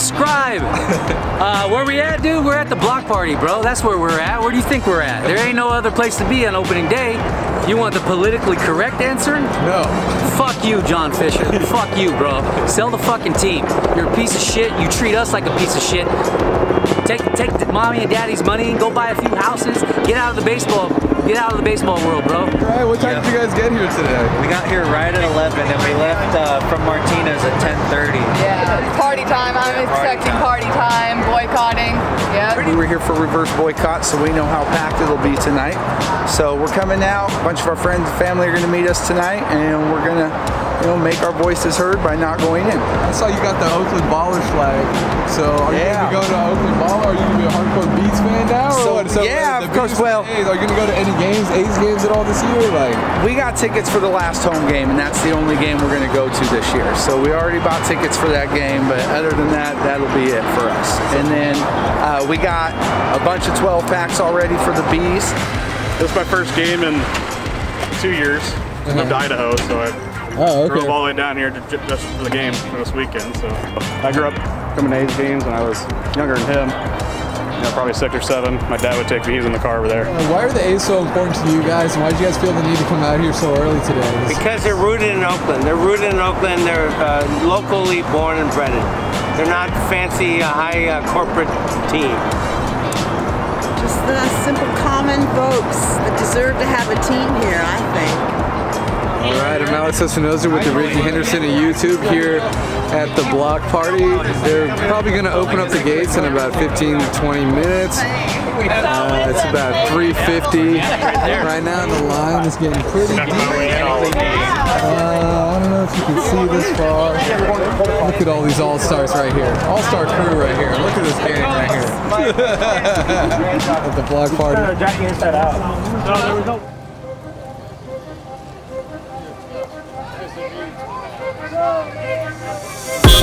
subscribe. uh, where we at, dude? We're at the block party, bro. That's where we're at. Where do you think we're at? There ain't no other place to be on opening day. You want the politically correct answer? No. Fuck you, John Fisher. Fuck you, bro. Sell the fucking team. You're a piece of shit. You treat us like a piece of shit. Take take mommy and daddy's money and go buy a few houses. Get out of the baseball. Get out of the baseball world, bro. All right, what time Yeah. did you guys get here today? We got here right at 11 and we left uh, from Martinez at 10.30. Yeah, party time. I'm expecting party time, boycotting. Yeah. We were here for reverse boycott, so we know how packed it'll be tonight. So we're coming out. A bunch of our friends and family are going to meet us tonight, and we're going to, you know, make our voices heard by not going in. I saw you got the Oakland Ballers flag. So are you gonna go to Oakland Baller? Are you gonna be a hardcore Beats fan now? Or So, what? So yeah, of course, well- A's, are you gonna go to any games, A's games at all this year? Like, We got tickets for the last home game, and that's the only game we're going to go to this year. So we already bought tickets for that game, but other than that, that'll be it for us. And then uh, we got a bunch of 12 packs already for the bees. This is my first game in two years. I moved Idaho, so I oh, drove all the way down here to, just for the game for this weekend. So I grew up coming to A's games when I was younger than him. You know, probably six or seven. My dad would take me. He's in the car over there. Uh, Why are the A's so important to you guys, and why did you guys feel the need to come out here so early today? This- Because they're rooted in Oakland. They're rooted in Oakland. They're uh, locally born and bred. They're not fancy, uh, high uh, corporate team. Just the simple common folks that deserve to have a team here, I think. All right, I'm Alex Espinoza with the Rickey Henderson of YouTube here at the block party. They're probably going to open up the gates in about 15 to 20 minutes. Uh, it's about 3:50 right now, and the line is getting pretty deep. Uh, I don't know if you can see this far. Look at all these all-stars right here. All-star crew right here. Look at this gang right here. at the block party.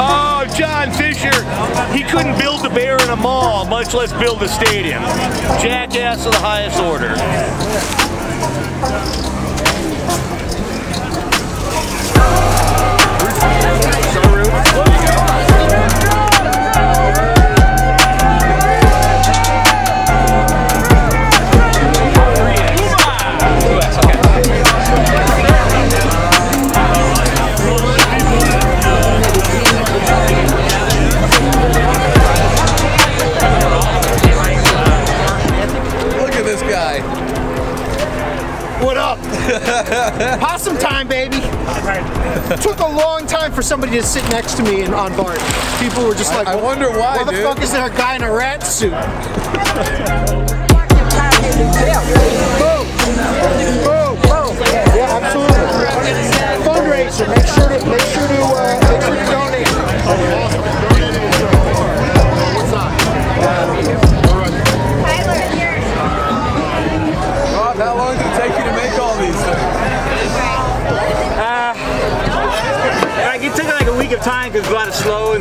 Oh, John Fisher, he couldn't build the bear in a mall, much less build a stadium. Jackass of the highest order. Look a long time for somebody to sit next to me in, on BART. People were just like, I wonder why, Why the dude." fuck is there a guy in a rat suit? Boom. Boom. Boom. Yeah, absolutely. Fundraiser. Make sure to make sure to uh, make sure to donate.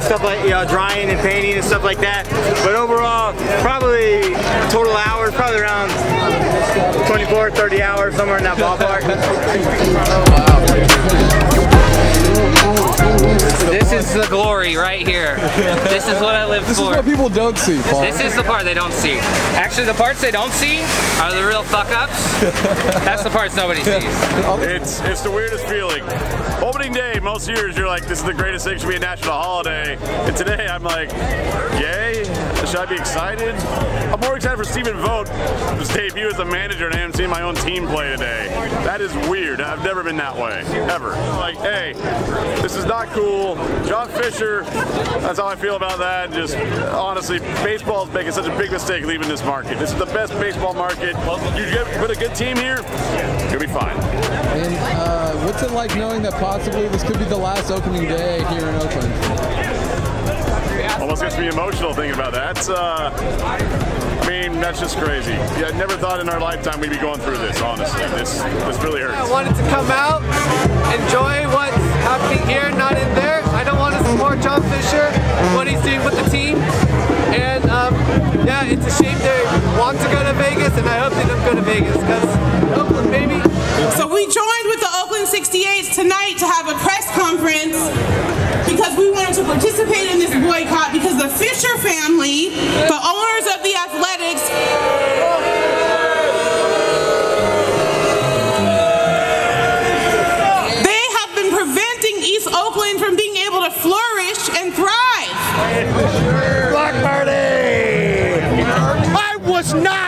Stuff like, you know, drying and painting and stuff like that. But overall, probably total hours, probably around 24, 30 hours, somewhere in that ballpark. This is the glory right here. This is what I live for. This is what people don't see, Paul. This is the part they don't see. Actually, the parts they don't see are the real fuck ups. That's the parts nobody sees. It's it's the weirdest feeling. Opening day, most years you're like, this is the greatest thing should be a national holiday. And today I'm like, yay. Should I be excited? I'm more excited for Stephen Vogt, his debut as a manager, and I haven't seen my own team play today. That is weird. I've never been that way, ever. Like, hey, this is not cool. John Fisher, that's how I feel about that. Just honestly, baseball is making such a big mistake leaving this market. This is the best baseball market. You put a good team here, you'll be fine. And uh, what's it like knowing that possibly this could be the last opening day here in Oakland? Almost gets me emotional thinking about that. It's, uh, I mean, that's just crazy. Yeah, I never thought in our lifetime we'd be going through this, honestly. This, this really hurts. I wanted to come out, enjoy what's happening here, not in there. I don't want to support John Fisher, what he's doing with the team. And um, yeah, it's a shame they want to go to Vegas, and I hope they don't go to Vegas I was not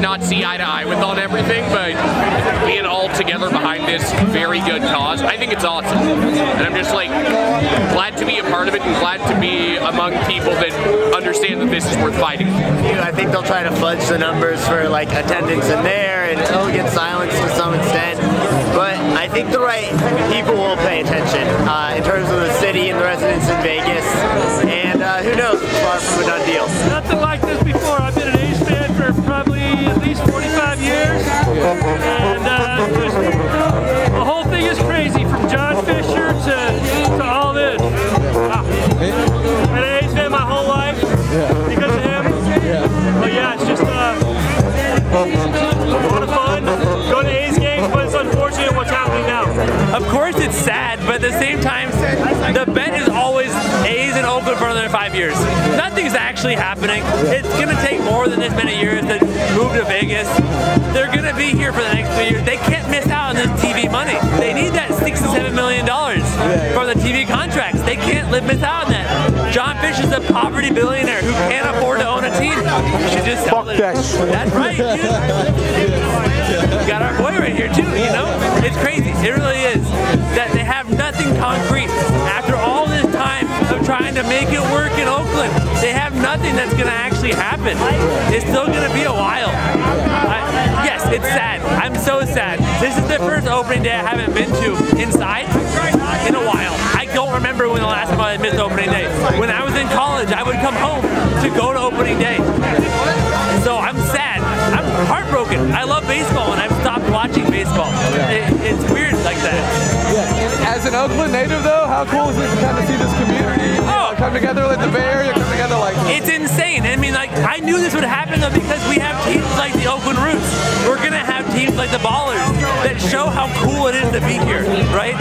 not see eye to eye with on everything, but being all together behind this very good cause, I think it's awesome, and I'm just like glad to be a part of it and glad to be among people that understand that this is worth fighting. I think they'll try to fudge the numbers for like attendance in there, and it'll get silenced to some extent. But I think the right people will pay attention uh, in terms of the city and the residents in Vegas. And uh, who knows? Far from a done years. Nothing's actually happening. It's gonna take more than this many years to move to Vegas. They're gonna be here for the next three years. They can't miss out on this TV money. They need that six to seven million dollars from the TV contracts. They can't live miss out on that. John Fisher's a poverty billionaire who can't afford to own a team. You should just sell it. That's right. dude. We got our boy right here too, you know? It's crazy. It really is. That they have nothing concrete. Trying to make it work in Oakland, they have nothing that's gonna actually happen. It's still gonna be a while. I, yes, it's sad. I'm so sad. This is the first opening day I haven't been to inside in a while. I don't remember when the last time I missed opening day. When I was in college, I would come home to go to opening day. An Oakland native, though, how cool is it to kind of see this community know, come together, like the Bay Area come together like this? It's insane. I mean, like, I knew this would happen though because we have teams like the Oakland Roots. We're gonna have teams like the Ballers that show how cool it is to be here, right?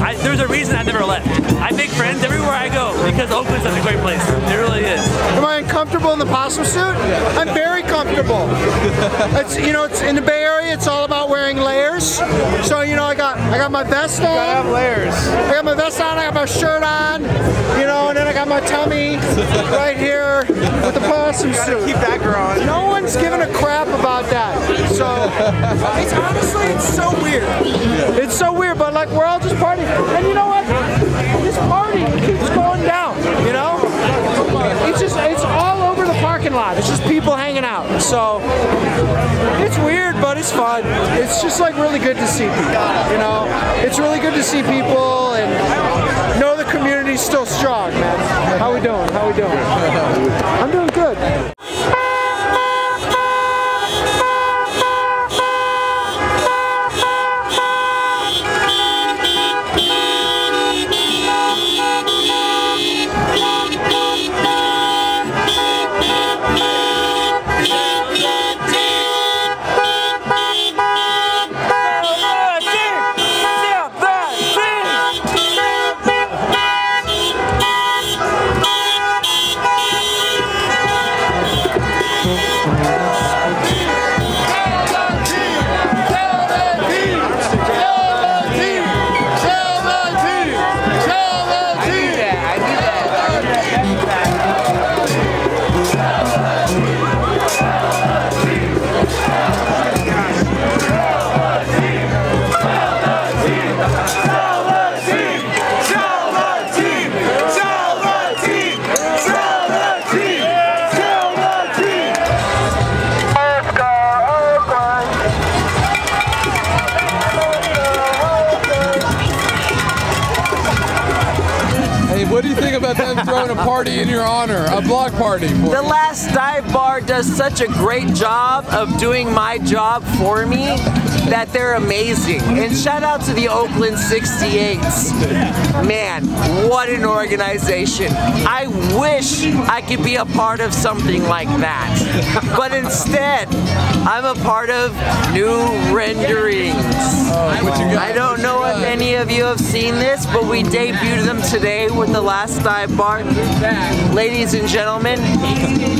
I, there's a reason I never left. I make friends everywhere I go because Oakland's such a great place. It really is. Am I uncomfortable in the possum suit? I'm very comfortable. It's you know, it's in the Bay Area. It's all about wearing layers. So you know, I got I got my vest on. gotta have layers. I got my vest on. I got my shirt on. You know, and then I got my tummy right here with the possum suit. keep that growing. No one's giving a crap about that. So it's honestly, it's so weird. It's so weird, but like we're all just partying. And you know what? This party keeps going It's just like really good to see people. You know? It's really good to see people and know the community's still strong, man. How we doing? How we doing? I'm doing good. Block party for The last dive bar does such a great job of doing my job for me that they're amazing. And shout out to the Oakland 68s. Man, what an organization. I wish I could be a part of something like that. But instead, I'm a part of New Renderings. I don't know if any of you have seen this, but we debuted them today with the last dive bar. Ladies and gentlemen,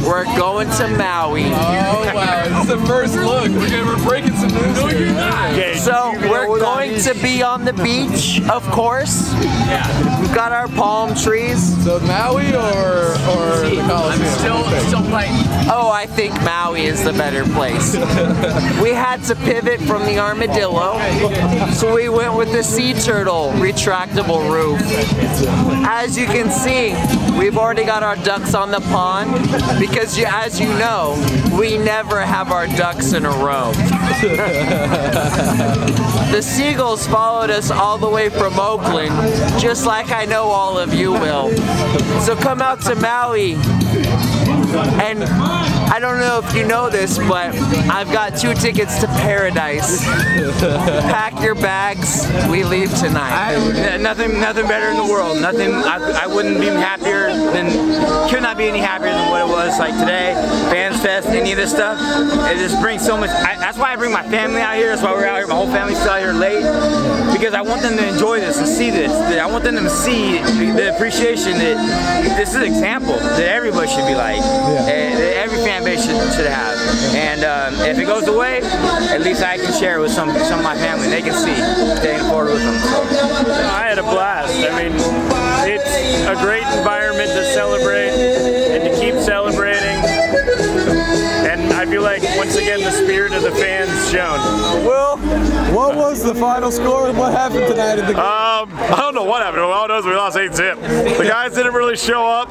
we're going to Maui. Oh wow, this is the first look. We're, gonna, we're breaking some news no, here. So we're going to be on the beach, of course. Yeah. We've got our palm trees. So Maui or or the Coliseum? still still playing. Oh, I think Maui is the better place. we had to pivot from the armadillo, so we went with the sea turtle retractable roof. As you can see, we've already got our ducks on the pond because, you, as you know, we never have our ducks in a row. the seagulls followed us all the way from Oakland, just like I know all of you will. So come out to Maui and I don't know if you know this, but I've got two tickets to paradise. Pack your bags. We leave tonight. I, nothing, nothing better in the world. Nothing. I, I wouldn't be happier than. Could not be any happier than what it was like today. Fans Fest, any of this stuff. It just brings so much. I, that's why I bring my family out here. That's why we're out here. My whole family's still out here late because I want them to enjoy this and see this. I want them to see the appreciation that this is an example that everybody should be like. And that every fan should, should have. And um, if it goes away, at least I can share it with some some of my family. They can see staying forward with them. So. I had a blast. I mean, it's a great environment to celebrate and to keep celebrating. And feel like once again the spirit of the fans shown. Well, what was the final score and what happened tonight in the game? Um, I don't know what happened. All I know is we lost 8 zip. The guys didn't really show up.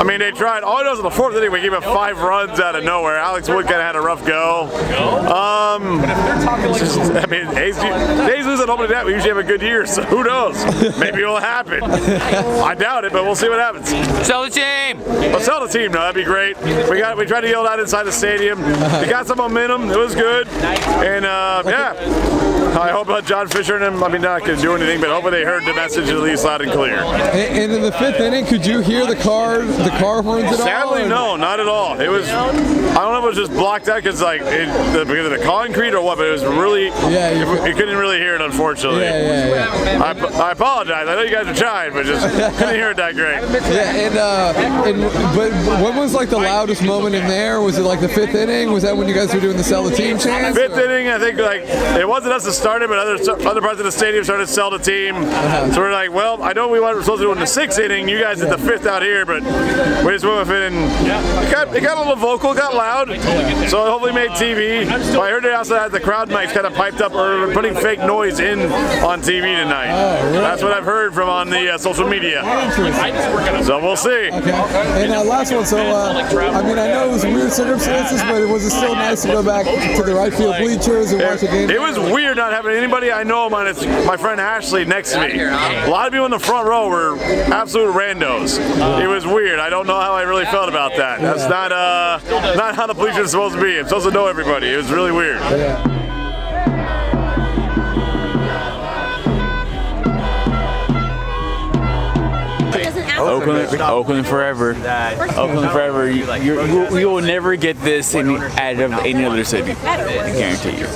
I mean, they tried. All I know is in the fourth inning, we gave up five runs out of nowhere. Alex Wood kind of had a rough go. Um, just, I mean, A's, A's lose at home to that. We usually have a good year, so who knows? Maybe it'll happen. I doubt it, but we'll see what happens. Sell the team. Well, sell the team. No, that'd be great. We got. We tried to yell it out inside the stadium. We got some momentum. It was good, and uh, yeah. I hope uh, John Fisher and him. I mean, not gonna do anything, but hopefully they heard the message at least loud and clear. And, and in the fifth inning, could you hear the car the car horns at all? Sadly, or- no, not at all. It was. I don't know if it was just blocked out because like it, the, because of the concrete or what, but it was really. Yeah, you, you, couldn't really hear it, unfortunately. Yeah, yeah, yeah. I, I apologize. I know you guys are trying, but just couldn't hear it that great. Yeah, and uh, and but when was like the loudest moment in there? Was it like the fifth inning? Was that when you guys were doing the sell the team chant? Fifth inning, I think like it wasn't us started, but other other parts of the stadium started to sell the team. Uh-huh. So we're like, well, I know we were supposed to do it in the sixth inning. You guys did the fifth out here, but we just went with it, and it got it got a little vocal, got loud. So hopefully made TV. But I heard they also had the crowd mics kind of piped up or putting fake noise in on TV tonight. That's what I've heard from on the uh, social media. So we'll see. Okay. And uh, last one. So uh, I mean, I know it was weird circumstances, but it was still nice to go back to the right field bleachers and watch the game? It was weird not having anybody I know minus my friend Ashley next to me. A lot of people in the front row were absolute randos. It was weird. I don't know how I really felt about that. That's not uh not how the bleachers are supposed to be. I'm supposed to know everybody. It was really weird. Oakland, Oakland forever. Oakland forever. You, you, you, you will never get this in, out of any other city. I guarantee you.